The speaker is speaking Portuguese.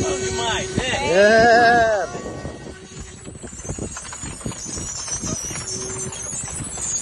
Bom demais. Né? É.